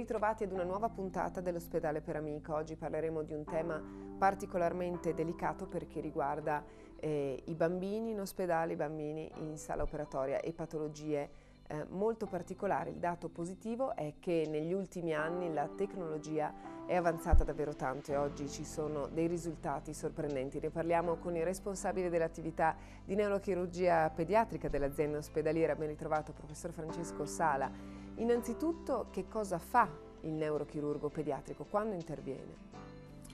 Ritrovati ad una nuova puntata dell'ospedale per amico. Oggi parleremo di un tema particolarmente delicato perché riguarda eh, i bambini in ospedale, i bambini in sala operatoria e patologie eh, molto particolari. Il dato positivo è che negli ultimi anni la tecnologia è avanzata davvero tanto e oggi ci sono dei risultati sorprendenti. Ne parliamo con il responsabile dell'attività di neurochirurgia pediatrica dell'azienda ospedaliera. Ben ritrovato professor Francesco Sala. Innanzitutto che cosa fa il neurochirurgo pediatrico, quando interviene?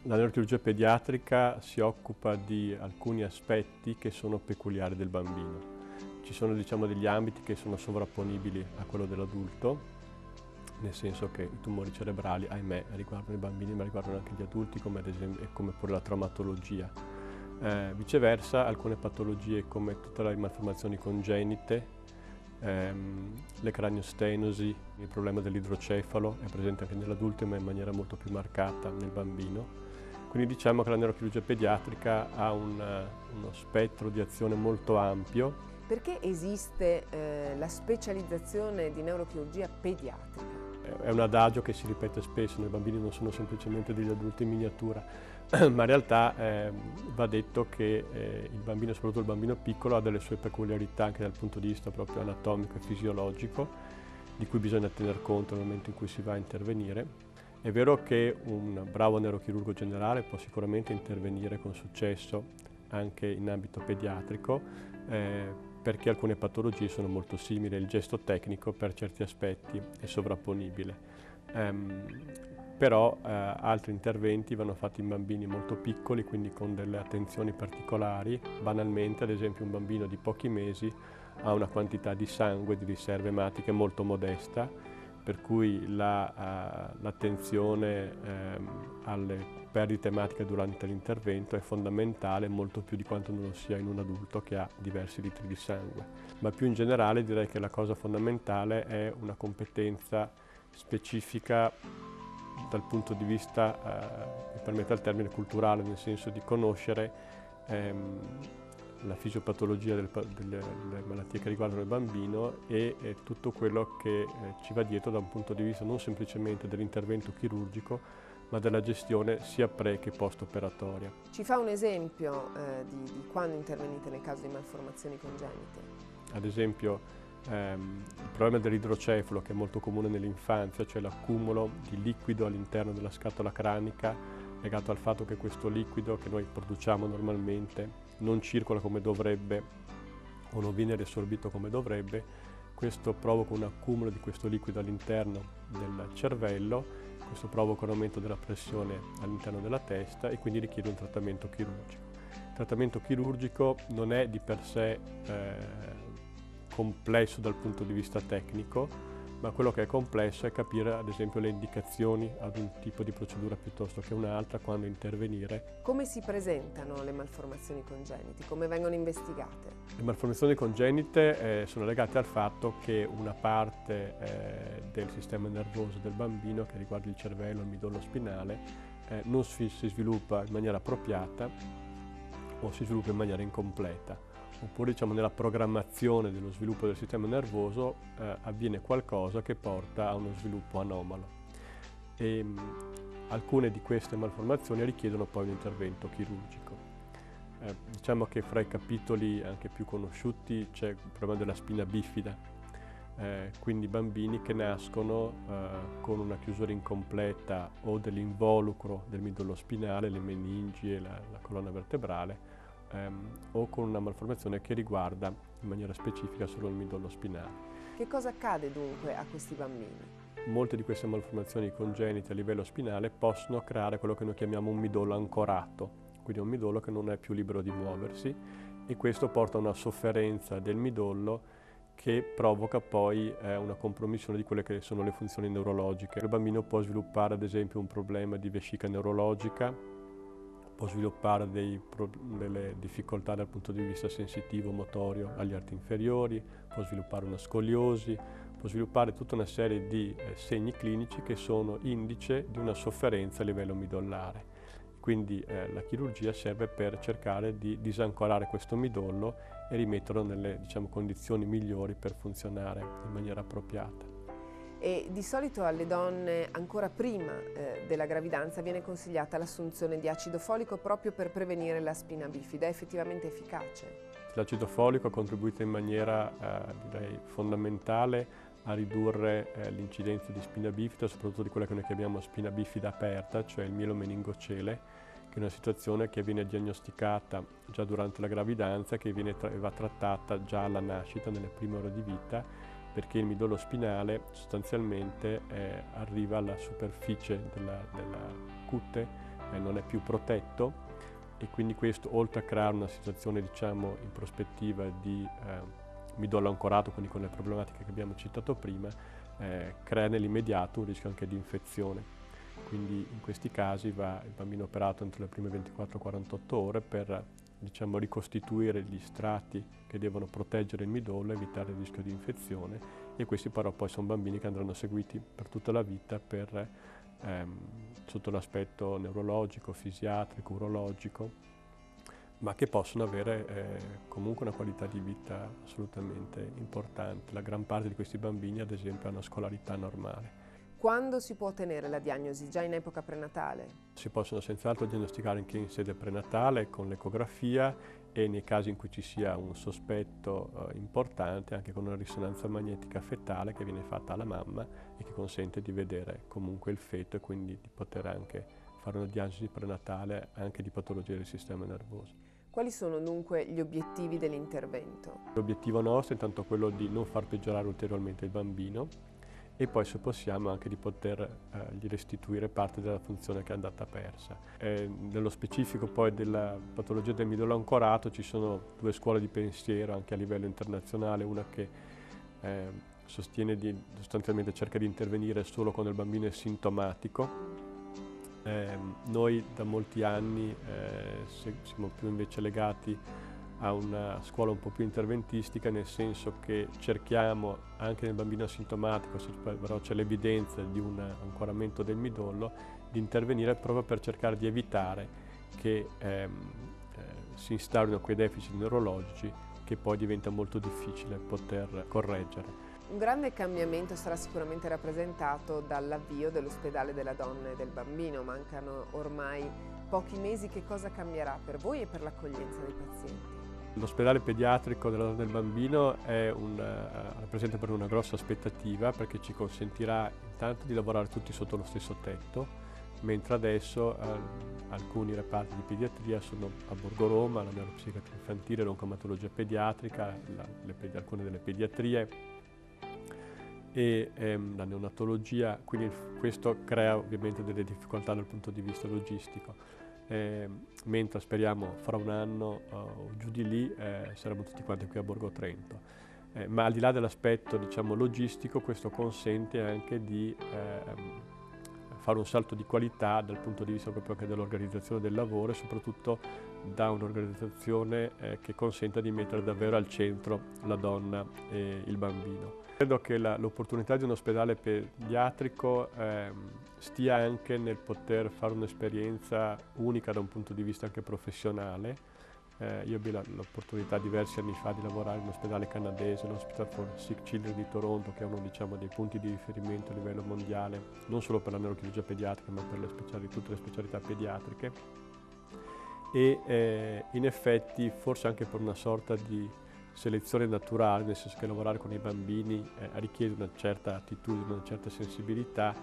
La neurochirurgia pediatrica si occupa di alcuni aspetti che sono peculiari del bambino. Ci sono diciamo, degli ambiti che sono sovrapponibili a quello dell'adulto, nel senso che i tumori cerebrali, ahimè, riguardano i bambini ma riguardano anche gli adulti, come ad esempio come pure la traumatologia. Eh, viceversa, alcune patologie come tutte le malformazioni congenite ehm, le craniostenosi, il problema dell'idrocefalo è presente anche nell'adulto ma in maniera molto più marcata nel bambino. Quindi diciamo che la neurochirurgia pediatrica ha un, uno spettro di azione molto ampio. Perché esiste eh, la specializzazione di neurochirurgia pediatrica? È un adagio che si ripete spesso, i bambini non sono semplicemente degli adulti in miniatura, ma in realtà eh, va detto che eh, il bambino, soprattutto il bambino piccolo, ha delle sue peculiarità anche dal punto di vista proprio anatomico e fisiologico, di cui bisogna tener conto nel momento in cui si va a intervenire. È vero che un bravo neurochirurgo generale può sicuramente intervenire con successo anche in ambito pediatrico, eh, perché alcune patologie sono molto simili, il gesto tecnico per certi aspetti è sovrapponibile. Um, però eh, altri interventi vanno fatti in bambini molto piccoli, quindi con delle attenzioni particolari. Banalmente, ad esempio, un bambino di pochi mesi ha una quantità di sangue, di riserve ematiche molto modesta, per cui la, uh, l'attenzione um, alle perdite ematiche durante l'intervento è fondamentale molto più di quanto non lo sia in un adulto che ha diversi litri di sangue. Ma più in generale direi che la cosa fondamentale è una competenza specifica dal punto di vista, eh, mi permette il termine culturale, nel senso di conoscere ehm, la fisiopatologia del, delle, delle, malattie che riguardano il bambino e, e tutto quello che eh, ci va dietro da un punto di vista non semplicemente dell'intervento chirurgico, ma della gestione sia pre che post operatoria. Ci fa un esempio eh, di, di, quando intervenite nel caso di malformazioni congenite? Ad esempio ehm, il problema dell'idrocefalo che è molto comune nell'infanzia, cioè l'accumulo di liquido all'interno della scatola cranica legato al fatto che questo liquido che noi produciamo normalmente non circola come dovrebbe o non viene riassorbito come dovrebbe, questo provoca un accumulo di questo liquido all'interno del cervello questo provoca un aumento della pressione all'interno della testa e quindi richiede un trattamento chirurgico. Il trattamento chirurgico non è di per sé eh, complesso dal punto di vista tecnico, ma quello che è complesso è capire ad esempio le indicazioni ad un tipo di procedura piuttosto che un'altra, quando intervenire. Come si presentano le malformazioni congenite? Come vengono investigate? Le malformazioni congenite eh, sono legate al fatto che una parte eh, del sistema nervoso del bambino, che riguarda il cervello, il midollo spinale, eh, non si, si sviluppa in maniera appropriata o si sviluppa in maniera incompleta oppure diciamo, nella programmazione dello sviluppo del sistema nervoso eh, avviene qualcosa che porta a uno sviluppo anomalo. E, mh, alcune di queste malformazioni richiedono poi un intervento chirurgico. Eh, diciamo che fra i capitoli anche più conosciuti c'è il problema della spina bifida, eh, quindi bambini che nascono eh, con una chiusura incompleta o dell'involucro del midollo spinale, le meningi e la, la colonna vertebrale, ehm, o con una malformazione che riguarda in maniera specifica solo il midollo spinale. Che cosa accade dunque a questi bambini? Molte di queste malformazioni congenite a livello spinale possono creare quello che noi chiamiamo un midollo ancorato, quindi un midollo che non è più libero di muoversi e questo porta a una sofferenza del midollo che provoca poi eh, una compromissione di quelle che sono le funzioni neurologiche. Il bambino può sviluppare ad esempio un problema di vescica neurologica, può sviluppare dei, delle difficoltà dal punto di vista sensitivo, motorio agli arti inferiori, può sviluppare una scoliosi, può sviluppare tutta una serie di eh, segni clinici che sono indice di una sofferenza a livello midollare. Quindi eh, la chirurgia serve per cercare di disancorare questo midollo e rimetterlo nelle diciamo, condizioni migliori per funzionare in maniera appropriata. E di solito alle donne ancora prima eh, della gravidanza viene consigliata l'assunzione di acido folico proprio per prevenire la spina bifida, è effettivamente efficace? L'acido folico ha contribuito in maniera eh, fondamentale a ridurre eh, l'incidenza di spina bifida, soprattutto di quella che noi chiamiamo spina bifida aperta, cioè il mielomeningocele, che è una situazione che viene diagnosticata già durante la gravidanza, che tra va trattata già alla nascita, nelle prime ore di vita, perché il midollo spinale sostanzialmente eh, arriva alla superficie della, della cute, eh, non è più protetto e quindi questo oltre a creare una situazione diciamo in prospettiva di eh, midollo ancorato, quindi con le problematiche che abbiamo citato prima, eh, crea nell'immediato un rischio anche di infezione. Quindi in questi casi va il bambino operato entro le prime 24-48 ore per diciamo, ricostituire gli strati che devono proteggere il midollo, evitare il rischio di infezione e questi però poi sono bambini che andranno seguiti per tutta la vita per, ehm, sotto l'aspetto neurologico, fisiatrico, urologico ma che possono avere eh, comunque una qualità di vita assolutamente importante. La gran parte di questi bambini, ad esempio, ha una scolarità normale. Quando si può ottenere la diagnosi? Già in epoca prenatale? Si possono senz'altro diagnosticare anche in sede prenatale con l'ecografia e nei casi in cui ci sia un sospetto eh, importante anche con una risonanza magnetica fetale che viene fatta alla mamma e che consente di vedere comunque il feto e quindi di poter anche fare una diagnosi prenatale anche di patologie del sistema nervoso. Quali sono dunque gli obiettivi dell'intervento? L'obiettivo nostro è intanto quello di non far peggiorare ulteriormente il bambino e poi se possiamo anche di poter eh, restituire parte della funzione che è andata persa. Eh, nello specifico poi della patologia del midollo ancorato ci sono due scuole di pensiero anche a livello internazionale, una che eh, sostiene di sostanzialmente cerca di intervenire solo quando il bambino è sintomatico eh, noi da molti anni eh, siamo più invece legati a una scuola un po' più interventistica, nel senso che cerchiamo anche nel bambino asintomatico, se però c'è l'evidenza di un ancoramento del midollo, di intervenire proprio per cercare di evitare che ehm, eh, si instaurino quei deficit neurologici che poi diventa molto difficile poter correggere. Un grande cambiamento sarà sicuramente rappresentato dall'avvio dell'ospedale della donna e del bambino. Mancano ormai pochi mesi. Che cosa cambierà per voi e per l'accoglienza dei pazienti? L'ospedale pediatrico della donna del bambino un, uh, rappresenta per una grossa aspettativa perché ci consentirà intanto di lavorare tutti sotto lo stesso tetto, mentre adesso uh, alcuni reparti di pediatria sono a Borgo Roma, la neuropsichiatria infantile, l'oncomatologia pediatrica, la, le, alcune delle pediatrie, e ehm, la neonatologia, quindi questo crea ovviamente delle difficoltà dal punto di vista logistico. Eh, mentre speriamo fra un anno o giù di lì eh, saremo tutti quanti qui a Borgo Trento. Eh, ma al di là dell'aspetto diciamo, logistico questo consente anche di ehm, fare un salto di qualità dal punto di vista proprio anche dell'organizzazione del lavoro e soprattutto da un'organizzazione eh, che consenta di mettere davvero al centro la donna e il bambino. Credo che l'opportunità di un ospedale pediatrico eh, stia anche nel poter fare un'esperienza unica da un punto di vista anche professionale. Eh, io la, l'opportunità diversi anni fa di lavorare in un ospedale canadese, l'Hospital for Sick Children di Toronto, che è uno diciamo, dei punti di riferimento a livello mondiale, non solo per la neurochirurgia pediatrica, ma per le tutte le specialità pediatriche. E eh, in effetti, forse anche per una sorta di selezione naturale, nel senso che lavorare con i bambini eh, richiede una certa attitudine, una certa sensibilità,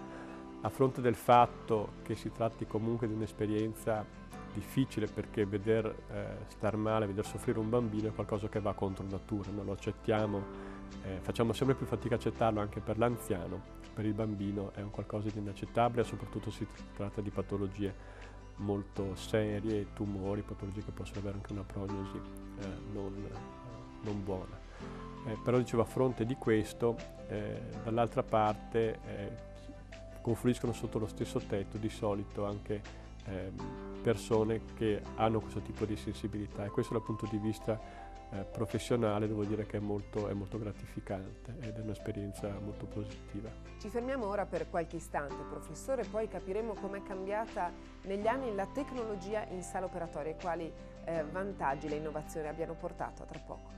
a fronte del fatto che si tratti comunque di un'esperienza difficile perché veder eh, star male, veder soffrire un bambino è qualcosa che va contro natura, non lo accettiamo, eh, facciamo sempre più fatica a accettarlo anche per l'anziano, per il bambino è un qualcosa di inaccettabile, soprattutto si tratta di patologie molto serie, tumori, patologie che possono avere anche una prognosi eh, non non buona. Eh, però dicevo a fronte di questo, eh, dall'altra parte eh, confluiscono sotto lo stesso tetto di solito anche ehm, persone che hanno questo tipo di sensibilità e questo dal punto di vista eh, professionale devo dire che è molto, è molto gratificante ed è un'esperienza molto positiva. Ci fermiamo ora per qualche istante, professore, poi capiremo com'è cambiata negli anni la tecnologia in sala operatoria e quali eh, vantaggi le innovazioni abbiano portato a tra poco.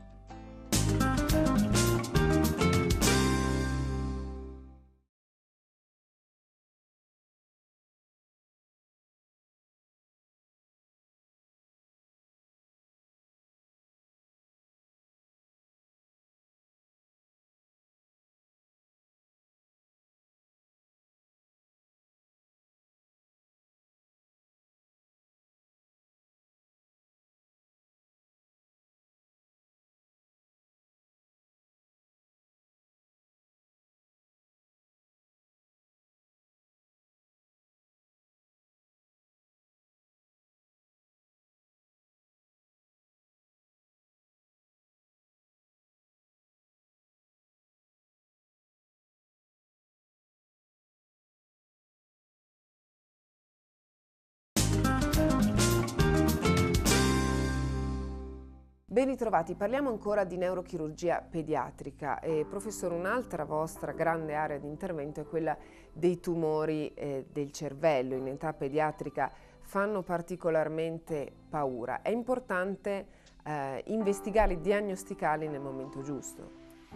Ben ritrovati, parliamo ancora di neurochirurgia pediatrica. Eh, professore, un'altra vostra grande area di intervento è quella dei tumori eh, del cervello in età pediatrica, fanno particolarmente paura. È importante eh, investigarli, diagnosticarli nel momento giusto.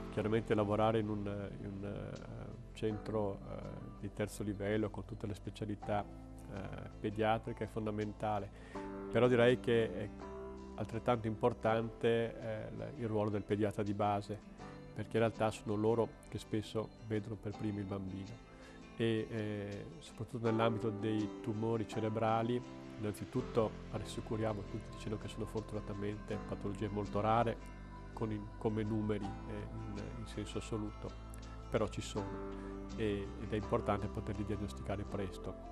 Chiaramente lavorare in un, in un uh, centro uh, di terzo livello con tutte le specialità uh, pediatriche è fondamentale, però direi che altrettanto importante eh, il ruolo del pediatra di base, perché in realtà sono loro che spesso vedono per primi il bambino e eh, soprattutto nell'ambito dei tumori cerebrali, innanzitutto rassicuriamo tutti dicendo che sono fortunatamente patologie molto rare in, come numeri eh, in, in, senso assoluto, però ci sono e, ed è importante poterli diagnosticare presto.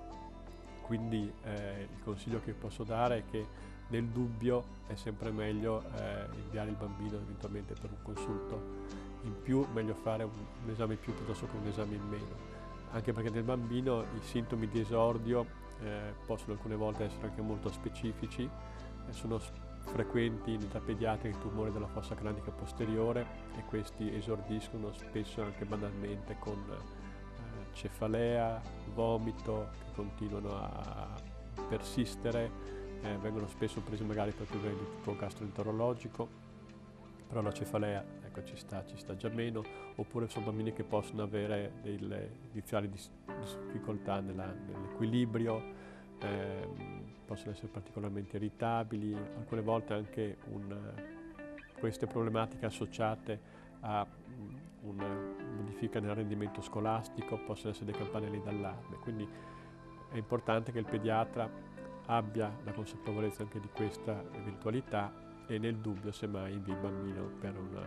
Quindi eh, il consiglio che posso dare è che nel dubbio è sempre meglio eh, inviare il bambino eventualmente per un consulto. In più, meglio fare un, un, esame in più piuttosto che un esame in meno, anche perché nel bambino i sintomi di esordio eh, possono alcune volte essere anche molto specifici, eh, sono frequenti in età pediatrica i tumori della fossa cranica posteriore e questi esordiscono spesso anche banalmente con eh, cefalea, vomito che continuano a persistere eh, vengono spesso presi magari per problemi di tipo gastroenterologico, però la cefalea ecco, ci, sta, ci sta già meno, oppure sono bambini che possono avere delle iniziali dis- difficoltà nell'equilibrio, eh, possono essere particolarmente irritabili, alcune volte anche un, queste problematiche associate a una modifica nel rendimento scolastico possono essere dei campanelli d'allarme, quindi è importante che il pediatra abbia la consapevolezza anche di questa eventualità e nel dubbio semmai invia il bambino per una,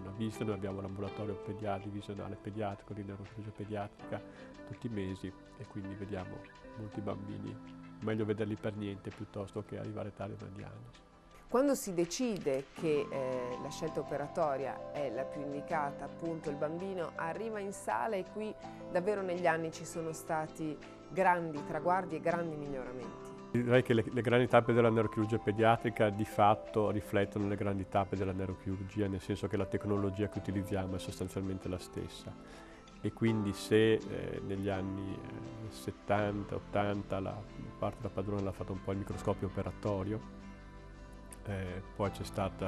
una visita. Noi abbiamo l'ambulatorio pediatrico, visionale pediatrico, di neurochirurgia pediatrica tutti i mesi e quindi vediamo molti bambini. Meglio vederli per niente piuttosto che arrivare tardi a una diagnosi. Quando si decide che eh, la scelta operatoria è la più indicata, appunto il bambino arriva in sala e qui davvero negli anni ci sono stati grandi traguardi e grandi miglioramenti. Direi che le, le, grandi tappe della neurochirurgia pediatrica di fatto riflettono le grandi tappe della neurochirurgia, nel senso che la tecnologia che utilizziamo è sostanzialmente la stessa. E quindi se eh, negli anni eh, 70-80 la parte della padrona l'ha fatto un po' il microscopio operatorio, eh, poi c'è stato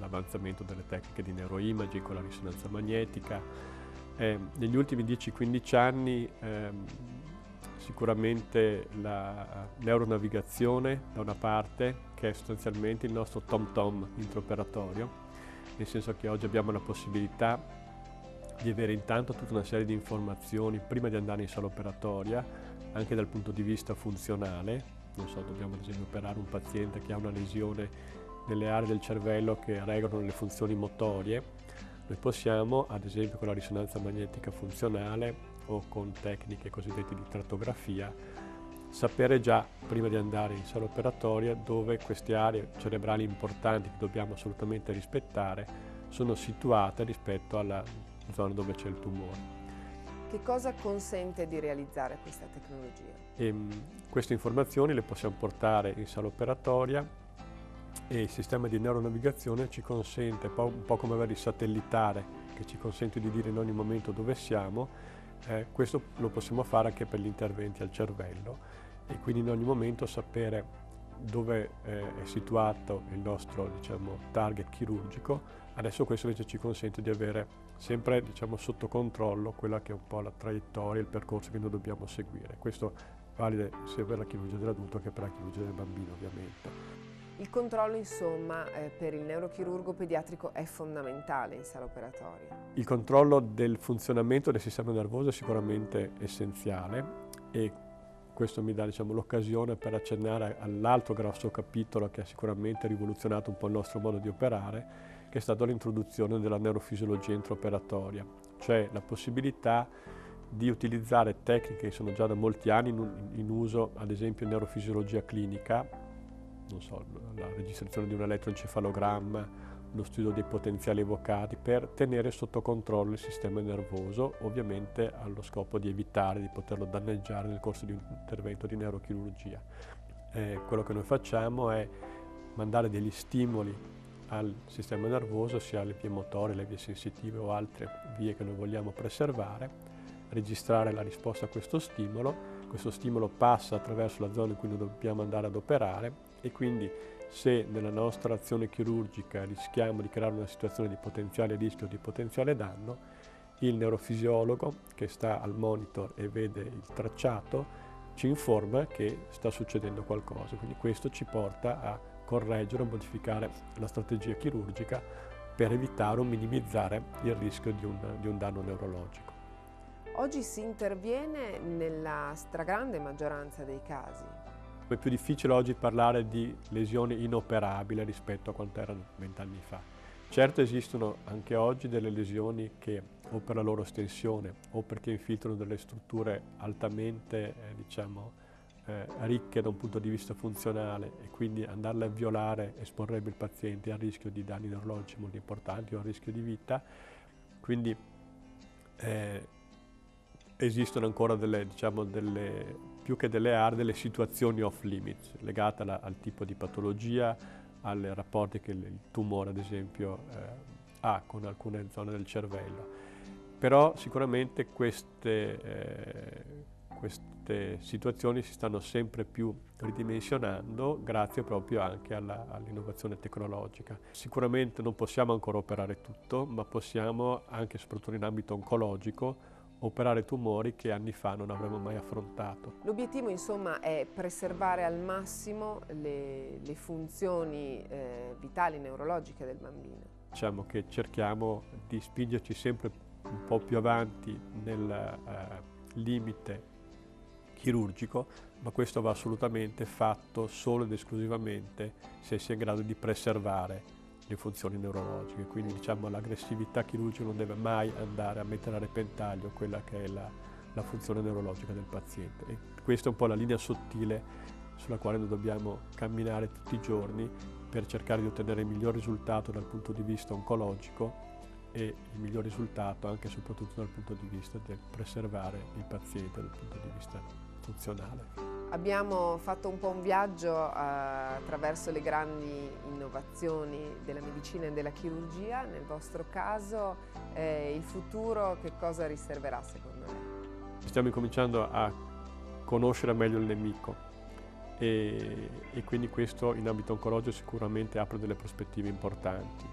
l'avanzamento delle tecniche di neuroimaging con la risonanza magnetica. Eh, negli ultimi 10-15 anni ehm, sicuramente la neuronavigazione da una parte, che è sostanzialmente il nostro tom-tom intraoperatorio, nel senso che oggi abbiamo la possibilità di avere intanto tutta una serie di informazioni prima di andare in sala operatoria, anche dal punto di vista funzionale. Non so, dobbiamo ad esempio operare un paziente che ha una lesione nelle aree del cervello che regolano le funzioni motorie. Noi possiamo, ad esempio con la risonanza magnetica funzionale, o con tecniche cosiddette di trattografia, sapere già prima di andare in sala operatoria dove queste aree cerebrali importanti che dobbiamo assolutamente rispettare sono situate rispetto alla zona dove c'è il tumore. Che cosa consente di realizzare questa tecnologia? E, ehm, queste informazioni le possiamo portare in sala operatoria e il sistema di neuronavigazione ci consente, un po' come avere il satellitare che ci consente di dire in ogni momento dove siamo, eh, questo lo possiamo fare anche per gli interventi al cervello e quindi in ogni momento sapere dove eh, è situato il nostro diciamo, target chirurgico. Adesso questo invece ci consente di avere sempre diciamo, sotto controllo quella che è un po' la traiettoria, il percorso che noi dobbiamo seguire. Questo vale sia per la chirurgia dell'adulto che per la chirurgia del bambino ovviamente. Il controllo insomma eh, per il neurochirurgo pediatrico è fondamentale in sala operatoria. Il controllo del funzionamento del sistema nervoso è sicuramente essenziale e questo mi dà diciamo, l'occasione per accennare all'altro grosso capitolo che ha sicuramente rivoluzionato un po' il nostro modo di operare, che è stata l'introduzione della neurofisiologia intraoperatoria, cioè la possibilità di utilizzare tecniche che sono già da molti anni in, in uso, ad esempio in neurofisiologia clinica, non so, la registrazione di un elettroencefalogramma, lo studio dei potenziali evocati per tenere sotto controllo il sistema nervoso, ovviamente allo scopo di evitare di poterlo danneggiare nel corso di un intervento di neurochirurgia. Eh, quello che noi facciamo è mandare degli stimoli al sistema nervoso, sia alle vie motorie, le vie sensitive o altre vie che noi vogliamo preservare, registrare la risposta a questo stimolo, questo stimolo passa attraverso la zona in cui noi dobbiamo andare ad operare e quindi se nella nostra azione chirurgica rischiamo di creare una situazione di potenziale rischio o di potenziale danno, il neurofisiologo che sta al monitor e vede il tracciato ci informa che sta succedendo qualcosa, quindi questo ci porta a correggere o modificare la strategia chirurgica per evitare o minimizzare il rischio di un, di un danno neurologico. Oggi si interviene nella stragrande maggioranza dei casi. È più difficile oggi parlare di lesioni inoperabili rispetto a quanto erano vent'anni fa. Certo esistono anche oggi delle lesioni che o per la loro estensione o perché infiltrano delle strutture altamente eh, diciamo, eh, ricche da un punto di vista funzionale e quindi andarle a violare esporrebbe il paziente al rischio di danni neurologici molto importanti o al rischio di vita. Quindi eh, esistono ancora delle, diciamo, delle, più che delle aree, delle situazioni off limits legate alla, al tipo di patologia, ai rapporti che il tumore ad esempio eh, ha con alcune zone del cervello. Però sicuramente queste, eh, queste situazioni si stanno sempre più ridimensionando grazie proprio anche all'innovazione tecnologica. Sicuramente non possiamo ancora operare tutto, ma possiamo anche soprattutto in ambito oncologico operare tumori che anni fa non avremmo mai affrontato. L'obiettivo insomma è preservare al massimo le, le funzioni eh, vitali neurologiche del bambino. Diciamo che cerchiamo di spingerci sempre un po' più avanti nel eh, limite chirurgico, ma questo va assolutamente fatto solo ed esclusivamente se si è in grado di preservare le funzioni neurologiche, quindi diciamo l'aggressività chirurgica non deve mai andare a mettere a repentaglio quella che è la, la funzione neurologica del paziente e questa è un po' la linea sottile sulla quale noi dobbiamo camminare tutti i giorni per cercare di ottenere il miglior risultato dal punto di vista oncologico e il miglior risultato anche e soprattutto dal punto di vista del preservare il paziente dal punto di vista funzionale. Abbiamo fatto un po' un viaggio uh, attraverso le grandi innovazioni della medicina e della chirurgia. Nel vostro caso eh, il futuro che cosa riserverà secondo lei? Stiamo incominciando a conoscere meglio il nemico e, e quindi questo in ambito oncologico sicuramente apre delle prospettive importanti.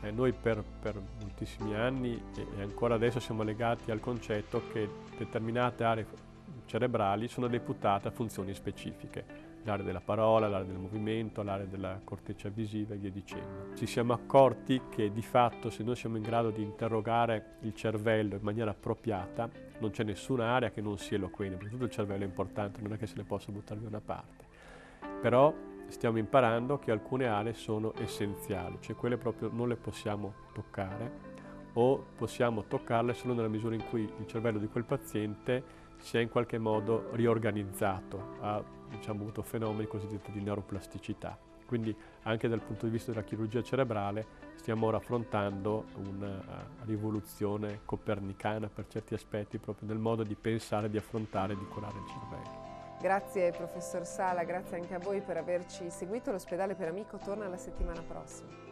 Eh, noi per, per, moltissimi anni e ancora adesso siamo legati al concetto che determinate aree cerebrali sono deputate a funzioni specifiche, l'area della parola, l'area del movimento, l'area della corteccia visiva e via dicendo. Ci siamo accorti che di fatto se noi siamo in grado di interrogare il cervello in maniera appropriata, non c'è nessuna area che non sia eloquente, perché tutto il cervello è importante, non è che se ne possa buttare via una parte. Però stiamo imparando che alcune aree sono essenziali, cioè quelle proprio non le possiamo toccare o possiamo toccarle solo nella misura in cui il cervello di quel paziente si è in qualche modo riorganizzato, ha diciamo, avuto fenomeni cosiddetti di neuroplasticità. Quindi anche dal punto di vista della chirurgia cerebrale stiamo ora affrontando una uh, rivoluzione copernicana per certi aspetti proprio nel modo di pensare, di affrontare e di curare il cervello. Grazie professor Sala, grazie anche a voi per averci seguito. L'ospedale per amico torna la settimana prossima.